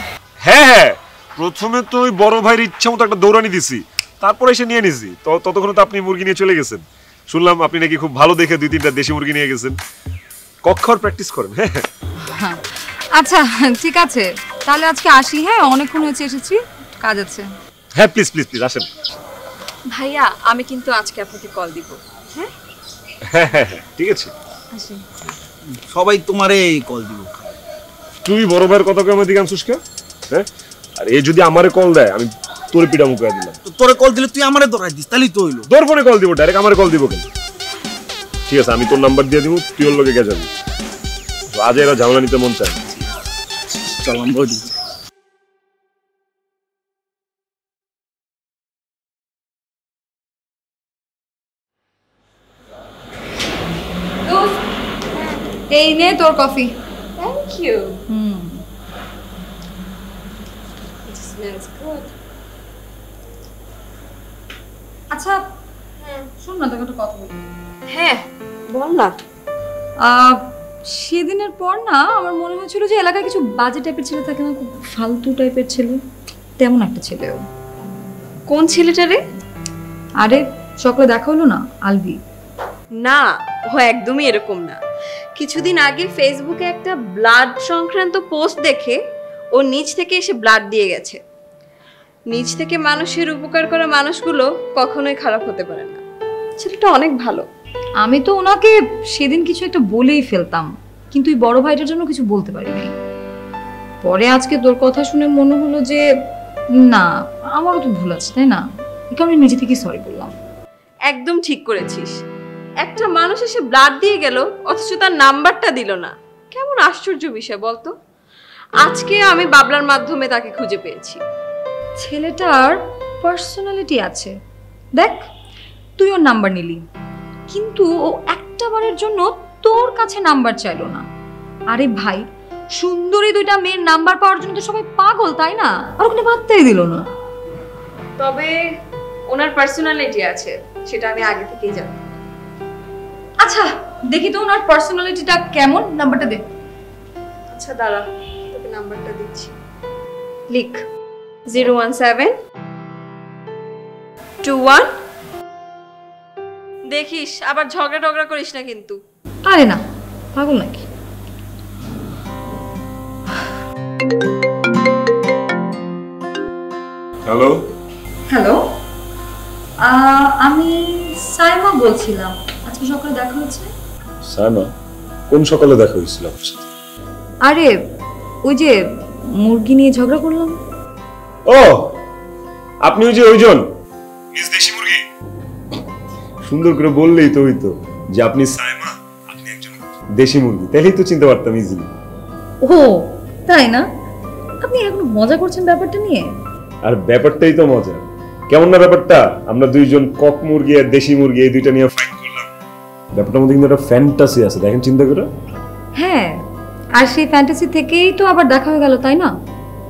হ্যাঁ হ্যাঁ। প্রথমে তো ওই বড় ভাইয়ের ইচ্ছা মতো একটা দৌড়ানি দিছি। তারপরে এসে নিয়ে নিছি। তো ততক্ষণ তো আপনি মুরগি নিয়ে চলে গেছেন। শুনলাম আপনি নাকি খুব ভালো দেখে দুই তিনটা দেশি মুরগি নিয়ে গেছেন। কক্ষর প্র্যাকটিস করেন হ্যাঁ হ্যাঁ। আচ্ছা ঠিক আছে। তাহলে আজকে আসি হ্যাঁ? অনেকক্ষণ হয়েছে এসেছি। কাজ আছে। হ্যাঁ প্লিজ প্লিজ প্লিজ আসেন। ভাইয়া আমি কিন্তু আজকে আপনাকে কল দিব। হ্যাঁ? হ্যাঁ হ্যাঁ হ্যাঁ ঠিক আছে। সবাই তোমারে কল দিব। তুই বড় ভাইয়ের কথা কেমন দিকে আনছিস কে? হ্যাঁ? আর এ যদি আমারে কল দেয় আমি তোর পিঠা মুখে দিলাম। তো তোরে কল দিলে তুই আমারে ধরাই দিস তাহলেই তো হইল। তোর ফোনে কল দিব ডাইরেক্ট আমারে কল দিব কেন? ঠিক আছে আমি তোর নাম্বার দিয়ে দিব তুই ওর লোকে গেছাবি আজ এরা ঝামেলা নিতে মন চায়। চল আমরা এই নে তোর কফি। থ্যাংক ইউ হুম। আচ্ছা শোন না তোকে একটা কথা বলি। হ্যাঁ। বল না। সেদিনের পর না আমার মনে হয়েছিল যে এলাকায় কিছু বাজে টাইপের ছেলে থাকে না খুব ফালতু টাইপের ছেলে। তেমন একটা ছেলেও। কোন ছেলেটা রে? আরে সকালে দেখা হলো না আলবি? না ও একদমই এরকম না। কিছুদিন আগে ফেসবুকে একটা ব্লাড সংক্রান্ত পোস্ট দেখে ও নিচ থেকে এসে ব্লাড দিয়ে গেছে। নিচ থেকে মানুষের উপকার করা মানুষগুলো কখনোই খারাপ হতে পারে না। ছেলেটা অনেক ভালো। আমি তো ওনাকে সেদিন কিছু একটা বলেই ফেলতাম কিন্তু এই বড় ভাইটার জন্য কিছু বলতে পারিনি। পরে আজকে তোর কথা শুনে মনে হলো যে না আমারও তো ভুল আছে তাই না? এই কারণে নিজে থেকেই সরি বললাম। একদম ঠিক করেছিস। একটা মানুষ এসে ব্লাড দিয়ে গেল অথচ তার নাম্বারটা দিল না। কেমন আশ্চর্য বিষয় বলতো? আজকে আমি বাবলার মাধ্যমে তাকে খুঁজে পেয়েছি। ছেলেটার পার্সোনালিটি আছে। দেখ তুই ওর নাম্বার নিলি। কিন্তু ও একটা বারের জন্য তোর কাছে নাম্বার চাইলো না। আরে ভাই সুন্দরী দুইটা মেয়ের নাম্বার পাওয়ার জন্য তো সবাই পাগল তাই না? আর ওখানে পাত্তাই দিল না। তবে ওনার পার্সোনালিটি আছে সেটা আমি আগে থেকেই জানি। আচ্ছা দেখি তো ওনার পার্সোনালিটিটা কেমন? নাম্বারটা দে। আচ্ছা দাঁড়া তোকে নাম্বারটা দিচ্ছি। লিখ। Zero one seven two one. দেখিস আবার ঝগড়া টগড়া করিস না কিন্তু। আরে না পাগল নাকি? হ্যালো হ্যালো আমি সাইমা বলছিলাম। আজকে সকালে দেখা হচ্ছে সায়মা কোন সকালে দেখা হয়েছিল আপনার সাথে? আরে ওই যে মুরগি নিয়ে ঝগড়া করলাম। ও আপনি ওই যে ওইজন। মিস দেশি মুরগি। সুন্দর করে বললেই তো হইতো যে আপনি সাইমা আপনি একজন দেশি মুরগি তাহলেই তো চিনতে পারতাম ইজিলি ও তাই না? আপনি এখন মজা করছেন ব্যাপারটা নিয়ে? আর ব্যাপারটাই তো মজা। কেমন না ব্যাপারটা? আমরা দুইজন কক মুরগি আর দেশি মুরগি এই দুইটা নিয়ে ফাইট করলাম ব্যাপারটার মধ্যে কিন্তু একটা ফ্যান্টাসি আছে দেখেন চিন্তা করে। হ্যাঁ আর সেই ফ্যান্টাসি থেকেই তো আবার দেখা হয়ে গেল তাই না?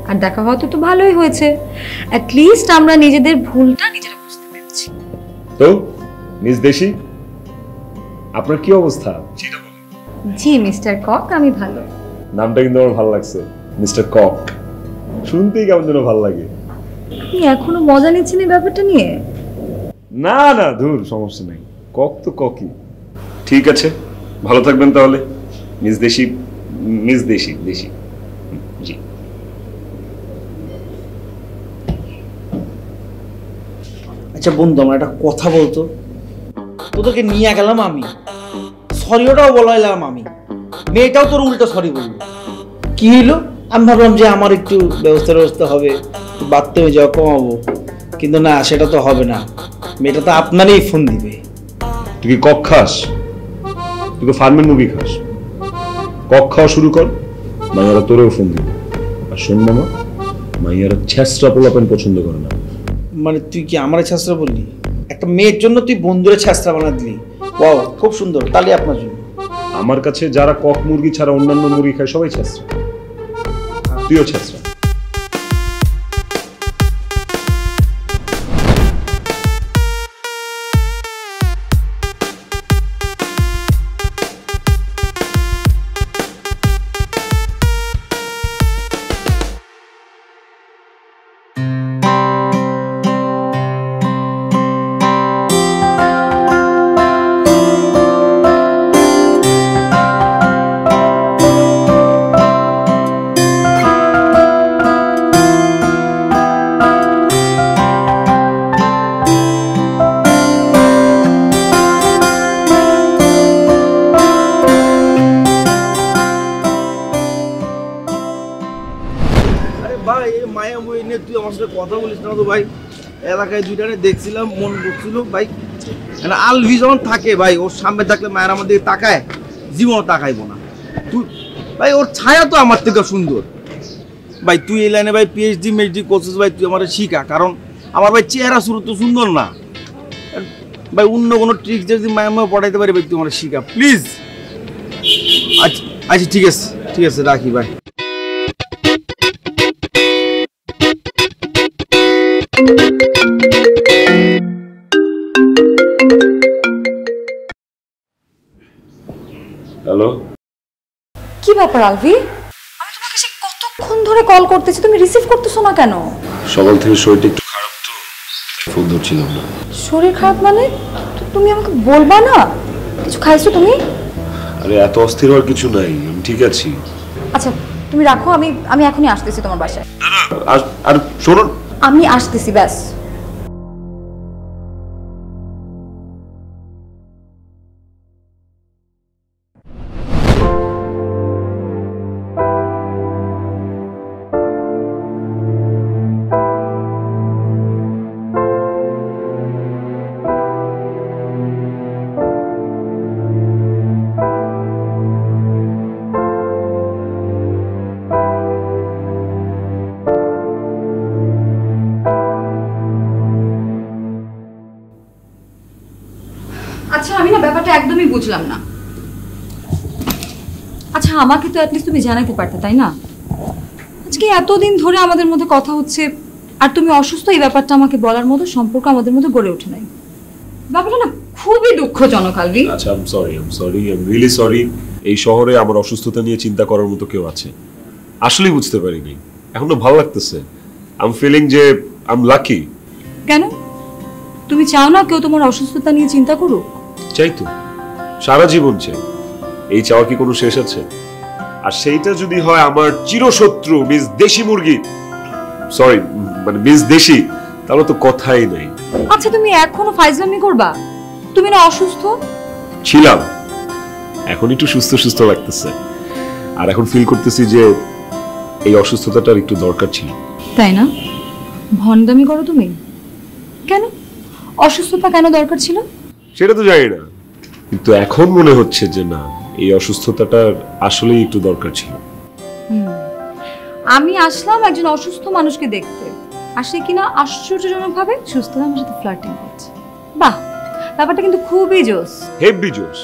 আর দেখা হওয়া তো তো ভালোই হয়েছে। অ্যাট লিস্ট আমরা নিজেদের ভুলটা নিজেরা বুঝতে পেরেছি। তো মিস দেশি আপনার কি অবস্থা? জি মিস্টার কক আমি ভালো। নামটা কিন্তু আমার ভালো লাগছে মিস্টার কক। শুনতেই কেমন যেন ভালো লাগে। আপনি এখনও মজা নিচ্ছেন এই ব্যাপারটা নিয়ে? না না ধুর সমস্যা নেই। কক তো ককই। ঠিক আছে ভালো থাকবেন তাহলে। মিস দেশি মিস দেশি দেশি। জি। আচ্ছা বন্ধু আমার একটা কথা বলতো। তোদেরকে নিয়ে গেলাম আমি। সরিওটাও বলাইলাম আমি। মেয়েটাও তোর উল্টো সরি বলল। কি হইল? আমি ভাবলাম যে আমার একটু ব্যবস্থা ব্যবস্থা হবে বাড়তে হয়ে যাওয়া কমাবো। কিন্তু না সেটা তো হবে না। মেয়েটা তো আপনারই ফোন দিবে। তুই কি কক খাস? তুই তো ফার্মের মুভি খাস। কক খাওয়া শুরু কর মাইয়ারা তোরেও ফোন দিবে। আর শোন মামা মাইয়ারা ছেঁচড়া পোলাপেন পছন্দ করে না। মানে তুই কি আমার ছাত্রা বললি? একটা মেয়ের জন্য তুই বন্ধুরে ছাত্রা বানা দিলি। ওয়াও খুব সুন্দর তাহলে আপনার জন্য। আমার কাছে যারা কক মুরগি ছাড়া অন্যান্য মুরগি খায় সবাই ছেঁচড়া তুইও ছেঁচড়া দেখছিলাম, মন করছিল ভাই মানে আলভি যখন থাকে, ভাই, ওর সামনে থাকলে মায়ের আমার দিকে তাকায়, জীবনও তাকাইবো না। তুই, ভাই, ওর ছায়া তো আমার থেকে সুন্দর। ভাই, তুই এই লাইনে, ভাই পিএইচডি মেচডি করছিস, ভাই, তুই আমার শিখা, কারণ আমার, ভাই, চেহারা শুরু তো সুন্দর না। ভাই, অন্য কোনো ট্রিক্স যদি মায়ের মায়ে পড়াইতে পারি, ভাই, তুই আমার শিখা প্লিজ আচ্ছা আচ্ছা ঠিক আছে ঠিক আছে, রাখি ভাই হ্যালো কি ব্যাপার আলভি? আমি তোমাকে সে কতক্ষণ ধরে কল করতেছি তুমি রিসিভ করতেছো না কেন? সকাল থেকে শরীরটা একটু খারাপ তো ফোন ধরছিলাম না। শরীর খারাপ মানে? তুমি আমাকে বলবা না? কিছু খাইছো তুমি? আরে এত অস্থির হওয়ার কিছু নাই আমি ঠিক আছি। আচ্ছা তুমি রাখো আমি আমি এখনই আসতেছি তোমার বাসায়। আর আর শোনো। আমি আসতেছি ব্যাস। বুঝলাম না। আচ্ছা আমাকে তো অ্যাটলিস্ট তুমি জানাতে পারতে তাই না? আজকে এতদিন ধরে আমাদের মধ্যে কথা হচ্ছে আর তুমি অসুস্থ এই ব্যাপারটা আমাকে বলার মতো সম্পর্ক আমাদের মধ্যে গড়ে ওঠে নাই। ব্যাপারটা না খুবই দুঃখজনক আলভি। আচ্ছা I'm sorry I'm sorry I'm really sorry এই শহরে আমার অসুস্থতা নিয়ে চিন্তা করার মতো কেউ আছে। আসলেই বুঝতে পারিনি। এখন তো ভালো লাগতেছে। আম ফিলিং যে আম লাকি কেন? তুমি চাও না কেউ তোমার অসুস্থতা নিয়ে চিন্তা করুক? চাই তো। সারা জীবন চাই এই চাওয়া কি কোনো শেষ আছে? আর সেইটা যদি হয় আমার চিরশত্রু মিস দেশি মুরগি। সরি মানে মিস দেশি তাহলে তো কথাই নাই। আচ্ছা তুমি এখনও ফাইজলামি করবা? তুমি না অসুস্থ? ছিলাম। এখন একটু সুস্থ সুস্থ লাগতেছে। আর এখন ফিল করতেছি যে এই অসুস্থতাটার একটু দরকার ছিল। তাই না? ভণ্ডামি করো তুমি? কেন? অসুস্থতা কেন দরকার ছিল? সেটা তো জানি না। কিন্তু এখন মনে হচ্ছে যে না এই অসুস্থতাটার আসলেই একটু দরকার ছিল। আমি আসলাম একজন অসুস্থ মানুষকে দেখতে। আর সে কিনা আশ্চর্যজনক ভাবে সুস্থ আমার সাথে ফ্লার্টিং করছে। বাহ! ব্যাপারটা কিন্তু খুবই জোস। হেভি জোশ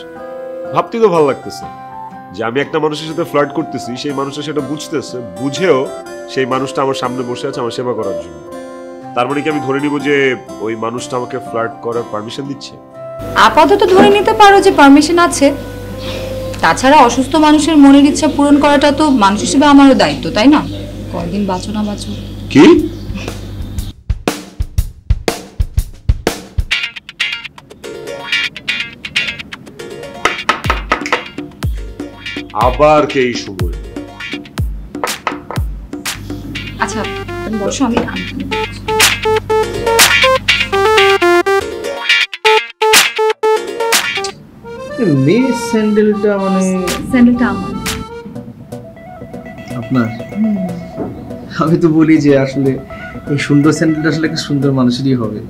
ভাবতে তো ভালো লাগতেছে যে আমি একটা মানুষের সাথে ফ্লার্ট করতেছি সেই মানুষটা সেটা বুঝতেছে বুঝেও সেই মানুষটা আমার সামনে বসে আছে আমার সেবা করার জন্য। তার মানে কি আমি ধরে নিব যে ওই মানুষটা আমাকে ফ্লার্ট করার পারমিশন দিচ্ছে? আপাতত ধরে নিতে পারো যে পারমিশন আছে। তাছাড়া অসুস্থ মানুষের মনের ইচ্ছা পূরণ করাটা তো মানুষ হিসেবে আমারও দায়িত্ব তাই না? কয়দিন বাঁচো না বাঁচো। কি? আবার কে সময় আচ্ছা তুমি বসো আমি মেয়ে স্যান্ডেলটা মানে স্যান্ডেলটা আমার। আপনার? আমি তো বলি যে আসলে এই সুন্দর স্যান্ডেলটা আসলে একটা সুন্দর মানুষেরই হবে।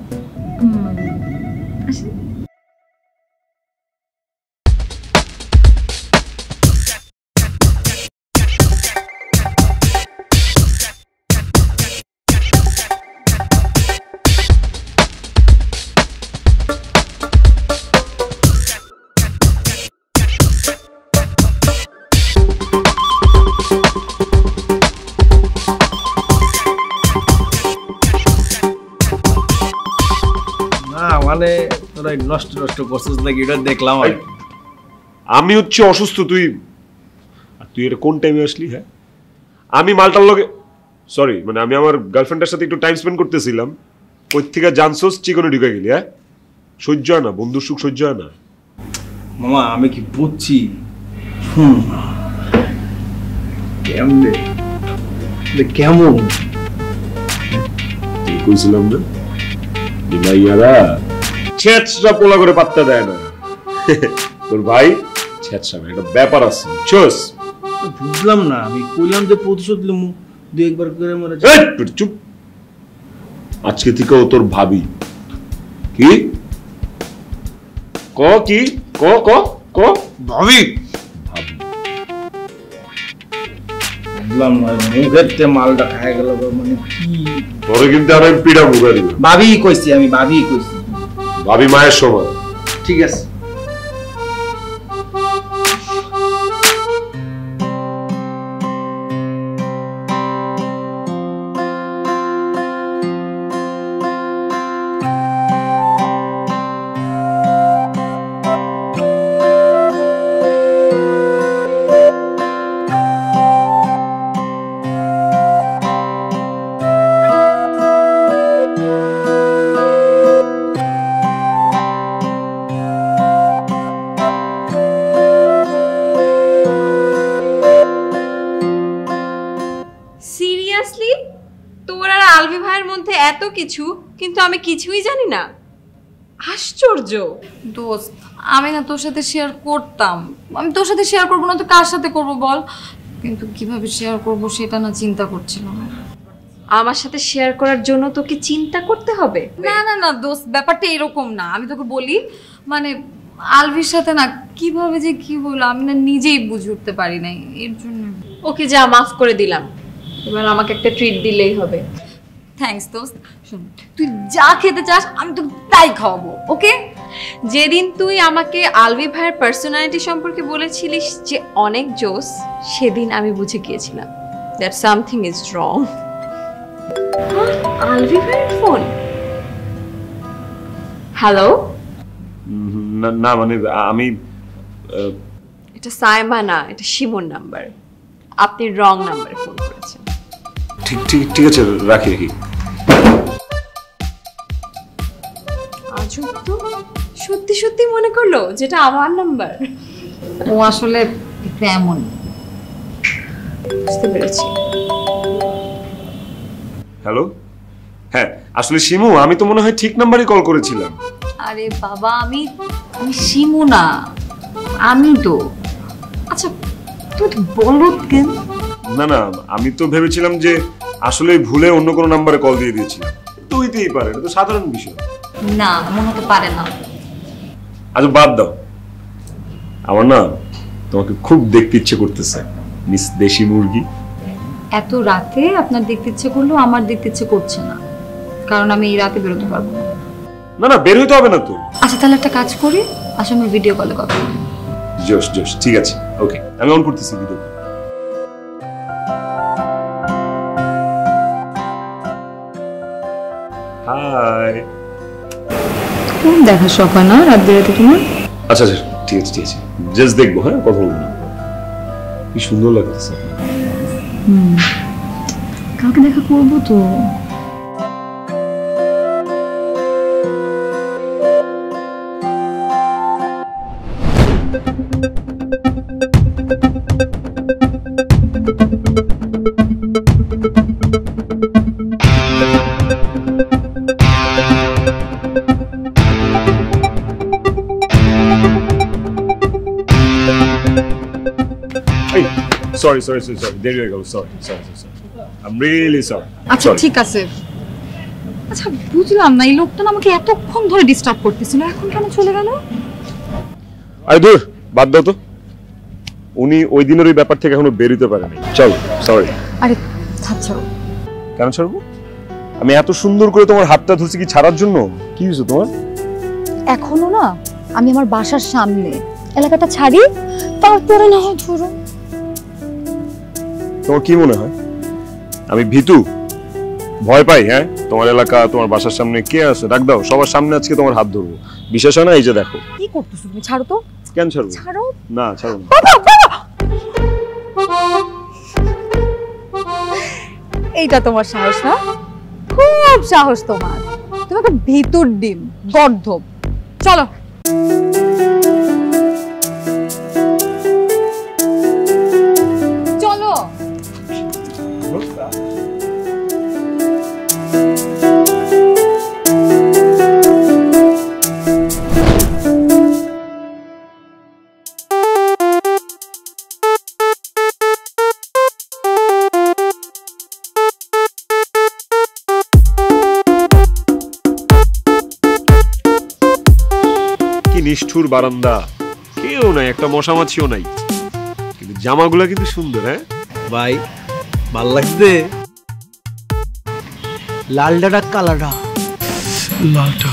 নষ্ট করছিস নাকি? এটা দেখলাম আমি হচ্ছে অসুস্থ তুই আর তুই এটা কোন টাইমে আসলি হ্যাঁ? আমি মালটার লগে সরি মানে আমি আমার গার্লফ্রেন্ডের সাথে একটু টাইম স্পেন্ড করতেছিলাম। কই থেকে জানছোস? চিকনে ঢুকে গেলি হ্যাঁ? সহ্য হয় না বন্ধুর সুখ সহ্য হয় না। মামা আমি কি বুঝছি? হুম। কেমনে? এটা কেমন? কইছিলাম না যে ভাইয়ারা ছেচরা পোলা করে পাত্তা দেয় না। তোর ভাই ছেচরা না একটা ব্যাপার আছে চোস। বুঝলাম না আমি কইলাম যে প্রতিশোধ লমু একবার করে মরে চুপ। আজকে থেকে ও তোর ভাবি। কি? ক কি? ক ক ক? ভাবি। বুঝলাম না মুখের মালটা খায় গেল মানে কি? তোরে কিন্তু আর আমি পিড়া মুখা দিব ভাবি কইছি আমি ভাবি কইছি। ভাবি মায়ের সমান ঠিক আছে। সিরিয়াসলি তোর আর আলভি ভাইয়ের মধ্যে এত কিছু কিন্তু আমি কিছুই জানি না। আশ্চর্য। দোস্ত আমি না তোর সাথে শেয়ার করতাম। আমি তোর সাথে শেয়ার করব না তো কার সাথে করব বল? কিন্তু কীভাবে শেয়ার করব সেটা না চিন্তা করছিলাম আমার সাথে শেয়ার করার জন্য তোকে চিন্তা করতে হবে? না না না দোস্ত ব্যাপারটা এরকম না। আমি তোকে বলি মানে আলভির সাথে না কীভাবে যে কি হলো আমি না নিজেই বুঝে উঠতে পারি নাই। এর জন্য ওকে যা মাফ করে দিলাম। এবার আমাকে একটা ট্রিট দিলেই হবে। থ্যাঙ্কস দোস্ত। শোন তুই যা খেতে চাস আমি তোকে তাই খাওয়াবো ওকে? যেদিন তুই আমাকে আলভি ভাইয়ের পার্সোনালিটি সম্পর্কে বলেছিলিস যে অনেক জোস সেদিন আমি বুঝে গিয়েছিলাম that something is wrong Alvi ভাইয়ের ফোন হ্যালো না না মানে আমি এটা সাইমা না এটা শিমুর নাম্বার আপনি রং নাম্বারে ফোন করেছেন। ঠিক ঠিক ঠিক আছে রাখি রাখি। তো। সত্যি সত্যি মনে করল যেটা আমার নাম্বার ও আসলে এমন। বুঝতে পেরেছি। হ্যালো হ্যাঁ আসলে শিমু আমি তো মনে হয় ঠিক নাম্বারই কল করেছিলাম। আরে বাবা আমি আমি শিমু না। আমি তো। আচ্ছা তুই তো বলো কেন? না না আমি তো ভেবেছিলাম যে আসলে ভুলে অন্য কোনো নাম্বারে কল দিয়ে দিয়েছিলাম তো হইতেই পারে এটা তো সাধারণ বিষয়। না মনে হতে পারে না। আচ্ছা বাদ দাও। আমার না তোমাকে খুব দেখতে ইচ্ছে করতেছে মিস দেশি মুরগি। এত রাতে আপনার দেখতে ইচ্ছে করল আমার দেখতে ইচ্ছে করছে না। কারণ আমি এই রাতে বেরোতে পারব না। না না বের হইতে হবে না তো। আচ্ছা তাহলে একটা কাজ করি আসলে আমি ভিডিও কলে কথা। জোশ জোশ ঠিক আছে ওকে আমি অন করতেছি ভিডিও হাই কোন দেখা শখ না রাত বেরোতে তোমার আচ্ছা আচ্ছা ঠিক আছে ঠিক আছে। জাস্ট দেখব হ্যাঁ? কথা বলব না। কি সুন্দর লাগতেছে। কাউকে দেখা করব তো? সরি সরি সরি সরি দেরি হয়ে গেল sorry sorry sorry I am really sorry আচ্ছা ঠিক আছে। আচ্ছা বুঝলাম না এই লোকটা না আমাকে এতক্ষণ ধরে ডিস্টার্ব করতেছিল এখন কেন চলে গেল? আরে দূর বাদ দাও তো। উনি ওই দিনের ওই ব্যাপার থেকে এখনও বেরোতে পারেনি। চল সরি আরে থাক ছাড়ো। কেন ছাড়বো? আমি এত সুন্দর করে তোমার হাতটা ধরছি কি ছাড়ার জন্য? কি হয়েছে তোমার? এখনও না আমি আমার বাসার সামনে এলাকাটা ছাড়ি তারপরে না হয় ধরো। তোমার কি মনে হয়? আমি ভীতু। ভয় পাই হ্যাঁ? তোমার এলাকা তোমার বাসার সামনে কে আছে? ডাক দাও সবার সামনে আজকে তোমার হাত ধরবো। বিশেষ হয় না? এই যে দেখো। কি করতেছো তুমি? ছাড়ো তো। কেন ছাড়বো? ছাড়ো। না ছাড়ো না। এইটা তোমার সাহস না? খুব সাহস তোমার। তুমি একটা ভিতর ডিম গর্ধব। চলো চলো। নিষ্ঠুর বারান্দা। কেউ নাই একটা মশা মাছিও নাই। কিন্তু জামাগুলা কিন্তু সুন্দর হ্যাঁ? ভাই ভালো লাগছে? লালডাটা কালাডা লালটা।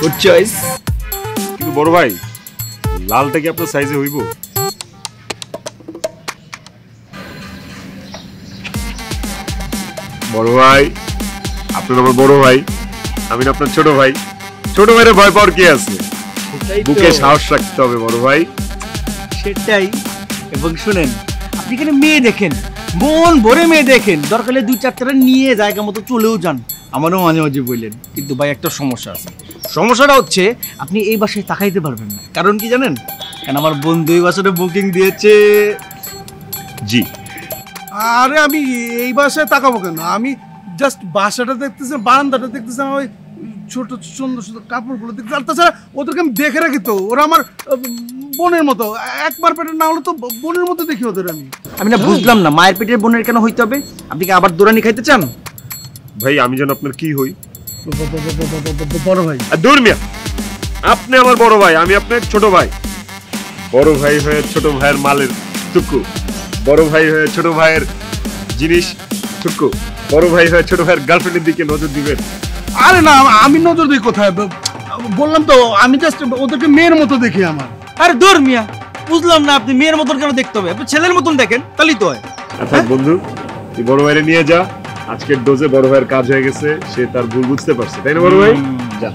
গুড চয়েস কিন্তু বড় ভাই লালটা কি আপনার সাইজে হইব? বড় ভাই আপনার আমার বড় ভাই আমি আপনার ছোট ভাই। ছোট ভাইরে ভয় পাওয়ার কি আছে? বুকে সাহস রাখতে হবে বড় ভাই। সেটাই। এবং শুনেন আপনি এখানে মেয়ে দেখেন মন ভরে মেয়ে দেখেন। দরকার হলে দুই চারটা নিয়ে জায়গা মতো চলেও যান আমারও মাঝে মাঝে বললেন। কিন্তু ভাই একটা সমস্যা আছে। সমস্যাটা হচ্ছে আপনি এই বাসায় তাকাইতে পারবেন না। কারণ কি জানেন? কারণ আমার বন্ধু এই বাসাটা বুকিং দিয়েছে। জি। আরে আমি এই বাসায় তাকাবো কেন? আমি জাস্ট বাসাটা দেখতেছি বারান্দাটা দেখতেছি ওই ছোট সুন্দর সুন্দর কাপড়গুলো দেখতেছি আর তাছাড়া ওদেরকে আমি দেখে রাখি তো ওরা আমার বোনের মতো। একবার পেটে না হলে তো বোনের মতো দেখি ওদের আমি। আমি না বুঝলাম না মায়ের পেটের বোনের কেন হইতে হবে? আপনি কি আবার দোরানি খাইতে চান? ভাই আমি যেন আপনার কি হই? বড় ভাই। আর দূর মিয়া আপনি আমার বড় ভাই আমি আপনার ছোট ভাই। বড় ভাই হয়ে ছোট ভাইয়ের মালের টুকু। বড় ভাই হয়ে ছোট ভাইয়ের জিনিস টুকু। বড় ভাই হয়ে ছোট ভাইয়ের গার্লফ্রেন্ডের দিকে নজর দিবেন। আরে না আমি নজর দিই কোথায়? বললাম তো আমি জাস্ট ওদেরকে মেয়ের মতো দেখি আমার। আরে দূর মিয়া বুঝলাম না আপনি মেয়ের মতন কেন দেখতে হবে? আপনি ছেলের মতন দেখেন তাহলেই তো হয়। আচ্ছা বন্ধু তুই বড় ভাইরে নিয়ে যা। আজকের ডোজে বড় ভাইয়ের কাজ হয়ে গেছে সে তার ভুল বুঝতে পারছে তাই না বড় ভাই? যা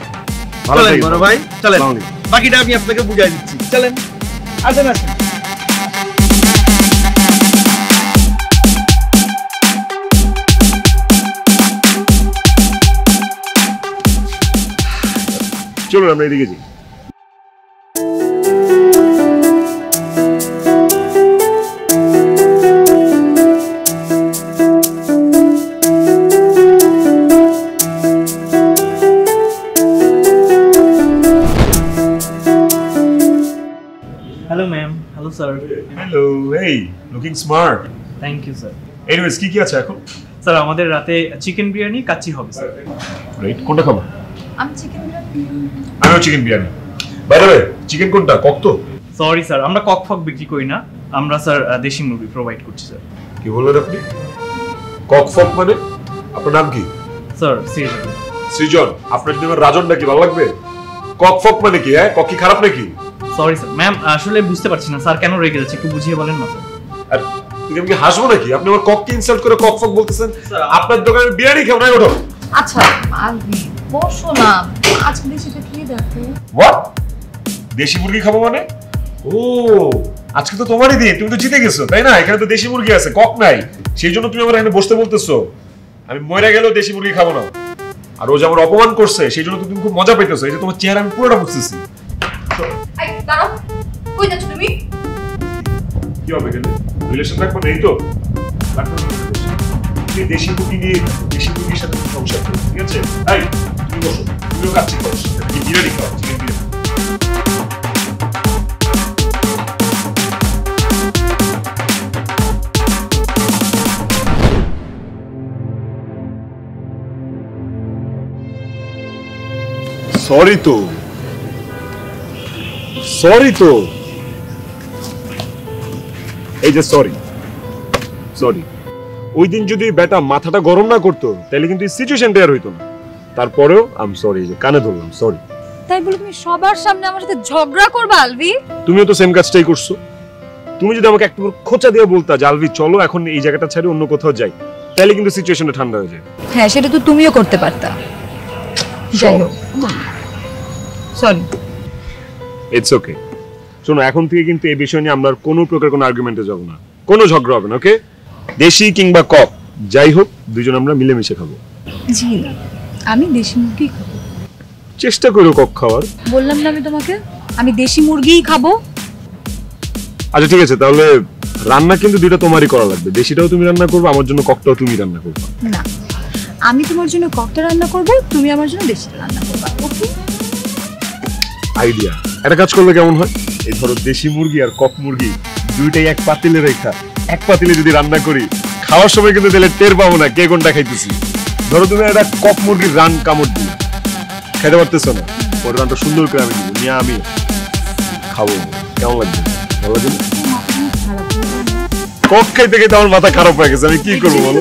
ভালো। বড় ভাই চলেন। বাকিটা আমি আপনাকে বুঝাই দিচ্ছি। চলেন। আসেন আসেন। চলুন আমরা এদিকে যাই। Hello ma'am hello sir hello এই looking smart thank you sir anyways কি কি আছে এখন? স্যার আমাদের রাতে চিকেন বিরিয়ানি কাচ্চি হবে স্যার রাইট কোনটা খাব? আমি চিকেন আমিও chicken biryani by the way chicken কোনটা? কক তো? সরি স্যার আমরা কক ফক বিক্রি করি না। আমরা স্যার দেশি মুরগি প্রোভাইড করছি স্যার কি বললেন আপনি? কক ফক মানে? আপনার নাম কি? স্যার সিরিয়াসলি সৃজন আপনার আমার রাজন নাকি? ভালো লাগবে? কক ফক মানে কি হ্যাঁ? কক কি খারাপ নাকি? সরি স্যার ম্যাম আসলে বুঝতে পারছি না। স্যার কেন রেগে যাচ্ছে? একটু বুঝিয়ে বলেন না স্যার আর তুমি কি হাসবো নাকি? আপনি আমার কককে ইনসাল্ট করে কক ফক বলতেছেন? আপনার দোকানে বিরিয়ানি খাও নাই ওঠো আচ্ছা আলবি বসো না আজকে দেশিটা খেয়ে দেখো। হোয়াট দেশি মুরগি খাব মানে? ও আজকে তো তোমারই দিন তুমি তো জিতে গেছো তাই না? এখানে তো দেশি মুরগি আছে কক নাই। সেই জন্য তুমি আমার এখানে বসতে বলতেছো। আমি মরে গেলেও দেশি মুরগি খাব না। আর ও যে আমার অপমান করছে সেই জন্য তো তুমি খুব মজা পাইতেছো এই যে তোমার চেহারা আমি পুরোটা বুঝতেছি। কই যাচ্ছ তুমি? কি হবে এখানে? রিলেশন রাখব না এই তো? রাখব দেশি মুরগি নিয়ে দেশি মুরগির সাথে সংসার ঠিক আছে? এই বিরিয়ানি খাও চিকেন বিরিয়ানি। সরি তো। সরি তো। এই যে সরি সরি ওই দিন যদি বেটা মাথাটা গরম না করতো, তাহলে কিন্তু সিচুয়েশনটা আর হইতো না। তারপরেও আম সরি কানে ধরলাম সরি তাই বলে তুমি সবার সামনে আমার সাথে ঝগড়া করবে আলবি তুমিও তো সেম কাজটাই করছ। তুমি যদি আমাকে একটু খোঁচা দিয়ে বলতা যে আলভি চলো এখন এই জায়গাটা ছেড়ে অন্য কোথাও যাই তাহলে কিন্তু সিচুয়েশনটা ঠান্ডা হয়ে যায়। হ্যাঁ সেটা তো তুমিও করতে পারতা। যাই হোক। সরি ইটস ওকে শোনো এখন থেকে কিন্তু এই বিষয় নিয়ে আমরা কোনো প্রকার কোনো আর্গুমেন্টে যাব না। কোনো ঝগড়া হবে না ওকে দেশি কিংবা কক যাই হোক দুজন আমরা মিলেমিশে খাব। জি না। আমি দেশি মুরগি খাব। চেষ্টা করো কক খাওয়ার। বললাম না আমি তোমাকে আমি দেশি মুরগিই খাব। আচ্ছা ঠিক আছে তাহলে রান্না কিন্তু দুইটা তোমারই করা লাগবে। দেশিটাও তুমি রান্না করবে আমার জন্য ককটাও তুমি রান্না করবে। না আমি তোমার জন্য ককটা রান্না করব তুমি আমার জন্য দেশিটা রান্না করবা ওকে? আইডিয়া। একটা কাজ করলে কেমন হয়? এই ধরো দেশি মুরগি আর কক মুরগি দুইটাই এক পাতিলে রেখা। এক পাতিলে যদি রান্না করি খাওয়ার সময় কিন্তু দিলে টের পাবো না কে কোনটা খাইতেছি? ধরো তুমি একটা কক মুরগির রান কামড় দিলে খেতে পারতেছো না ওর রানটা সুন্দর করে আমি দিব নিয়ে আমি খাব। কেমন লাগবে ভালো লাগবে? কক খাইতে খাইতে আমার মাথা খারাপ হয়ে গেছে আমি কি করব বলি?